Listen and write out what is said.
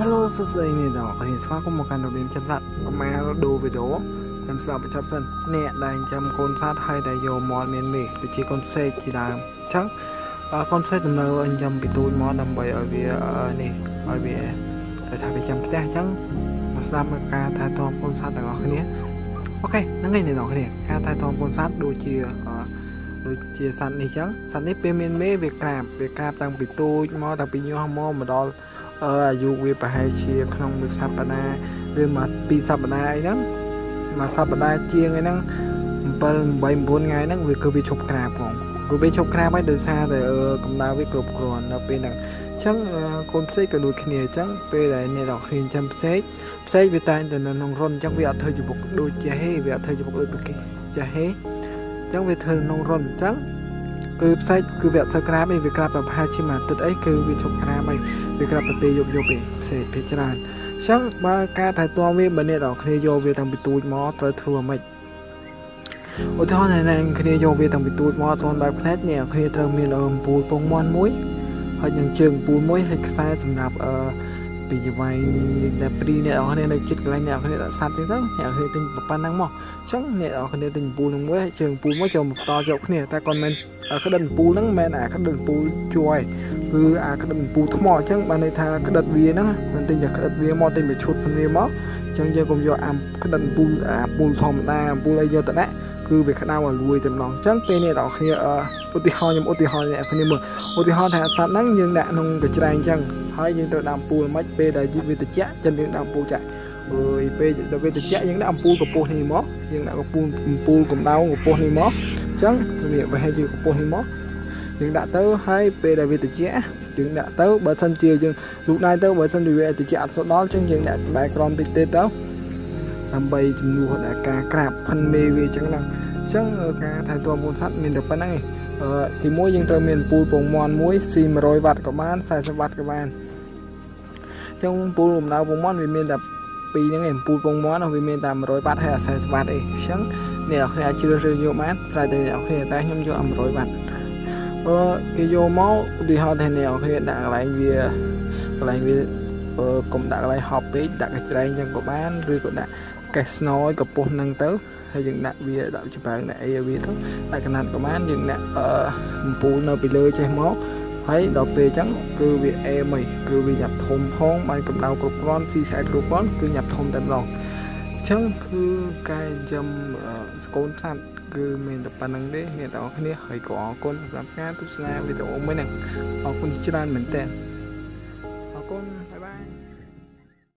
Hello សួស្តីអ្នកនរគ្នាស្វាគមន៍មកកាន់របៀបចាំសត្វប្រមាលដូវីដេអូចាំស្ដាប់បញ្ចប់សិនអ្នកដែលចាំកូនសត្វហើយដែលយកមាត់មានមេឃដូចជាកូនផ្សេងជាដើមអញ្ចឹងកូនផ្សេងដំណើរអញ្ចឹមពីទូចមកដើម្បីឲ្យវានេះឲ្យវាតែថាវាចាំផ្ទះអញ្ចឹងមកស្ដាប់មកការថែទាំកូនសត្វទាំងអស់គ្នាអូខេហ្នឹងហើយអ្នកនរគ្នាការថែទាំកូនសត្វដូចជាដូចជាសត្វនេះអញ្ចឹងសត្វនេះពេលមានមេវាក្រាបវាក្រាបតាំងពីទូចមកតាំងពីញាស់មកមកដល់ អឺអាយុវាប្រហែលជាក្នុងមួយសប្តាហ៍ឬមកពីរសប្តាហ៍អីហ្នឹងមួយសប្តាហ៍ជាងអីហ្នឹង7 8 9ថ្ងៃហ្នឹងវាគឺវាឈប់ក្រាបផងព្រោះវាឈប់ក្រាបហើយដោយសារតែកម្ដៅវាគ្រប់គ្រាន់នៅពេលហ្នឹងអញ្ចឹងកូនផ្សេងក៏ដូចគ្នាអញ្ចឹងពេលដែលអ្នកនរគ្នាចាំផ្សេងផ្សេងវាតែងតែនៅក្នុងរុនអញ្ចឹងវាអត់ធ្វើជីវិតដូចជាហេវាអត់ធ្វើជីវិតដូចពីគេចាហេអញ្ចឹងវាធ្វើក្នុងរុនអញ្ចឹង គឺផ្សេងគឺវាអត់ធ្វើក្រាបទេវាក្រាបតែប្រហែលជាមួយអាទិត្យអីគឺវាឈប់ក្រាបហើយវាក្រាបតែពេលយប់យប់ឯងផ្សេងភាច្រើនអញ្ចឹងបើការថែទាំវាបើអ្នកនរគ្នាយកវាតាំងពីទូចមកត្រូវធ្វើម៉េចឧទាហរណ៍ណែគ្នាយកវាតាំងពីទូចមកអត់ទាន់បែបផ្លែតអ្នកគ្នាត្រូវមានអំពូលពងមាន់មួយហើយនឹងជើងពូលមួយហើយខ្សែសម្រាប់អឺ ពីយវាយតែព្រីអ្នកនរគ្នានៅចិត្តកន្លែងអ្នកនរគ្នាដាក់សัตว์ទេទៅអ្នកនរគ្នាទិញប៉ុណ្ណឹងមកអញ្ចឹងអ្នកនរគ្នាទិញពូលនឹងមួយជើងពូលមួយចូលមកតយកគ្នាតែគាត់មិនក្តិនពូលហ្នឹងមិនមែនអាក្តិនពូលជួយគឺអាក្តិនពូលថ្មអញ្ចឹងបានន័យថាក្តិតវាហ្នឹងមិនទិញតែក្តិតវាមកទិញមួយឈុតគ្នាមកអញ្ចឹងយើងកុំយកអាក្តិនពូលអាពូលធម្មតាពូលអីយកទៅដាក់ គឺវាក្តៅឲ្យលួយតែម្ដងអញ្ចឹងពេលនេះដល់គ្នាឧទាហរណ៍ខ្ញុំឧទាហរណ៍អ្នកគ្នាមើលឧទាហរណ៍ថាសត្វហ្នឹងយើងដាក់ក្នុងកញ្ច្រែងអញ្ចឹងហើយយើងត្រូវដាក់ពូលមិនពេលដែលវាត្រជាក់ចិនយើងដាក់ពូលចាក់អើយពេលដល់វាត្រជាក់យើងដាក់អំពូលកម្ពស់នេះមកយើងដាក់កំពូលកំពូលកម្ដៅកម្ពស់នេះមកអញ្ចឹងវាប្រហែលជាកម្ពស់នេះមកយើងដាក់ទៅហើយពេលដែលវាត្រជាក់យើងដាក់ទៅបើសិនជាយើងលូកដៃទៅបើសិនជាវាត្រជាក់អត់សូវដល់អញ្ចឹងយើងដាក់ក្បែរក្រោមតិចទៀតទៅ ដើម្បីជំនួសដល់ការក្រាបផិនមេវាអញ្ចឹងណាអញ្ចឹងការថែទាំកូនសត្វមានតែប៉ុណ្្នឹងឯងអឺទីមួយយើងត្រូវមានពូលពងមន់មួយស៊ី100វ៉ាត់ក៏បាន40វ៉ាត់ក៏បានអញ្ចឹងពូលកម្ដៅពងមន់វាមានតែពីរហ្នឹងឯងពូលពងមន់វាមានតែ100វ៉ាត់ហើយ40វ៉ាត់ឯងអញ្ចឹងអ្នកនរគ្នាអាចជ្រើសរើសយកបានស្រេចតែអ្នកនរគ្នាតែខ្ញុំយក100វ៉ាត់អឺគេយកមកឧទាហរណ៍ថាអ្នកនរគ្នាដាក់កន្លែងវាកន្លែងវាអឺកុំដាក់កន្លែងហប់ពេកដាក់កញ្ច្រែងអញ្ចឹងក៏បានឬក៏ដាក់ កេះស្នោយកំពុះហ្នឹងទៅហើយយើងដាក់វាដាក់ចំបើងដាក់អីឲ្យវាទៅដាក់កណាត់ក៏បានយើងដាក់អឺអំពូលនៅពីលើចេះមកហើយដល់ពេលអញ្ចឹងគឺវាអេមអីគឺវាញ៉ាប់ធំផងបានកម្ដៅគ្រប់គ្រាន់ស៊ីស្អាតគ្រប់គ្រាន់គឺញ៉ាប់ធំតែម្ដងអញ្ចឹងគឺការចិញ្ចឹមកូនសត្វគឺមានតែប៉ុណ្្នឹងទេអ្នកទាំងអស់គ្នាហើយក៏អរគុណសម្រាប់ការទស្សនាវីដេអូមួយហ្នឹងអរគុណច្រើនមែនទែនអរគុណបាយបាយ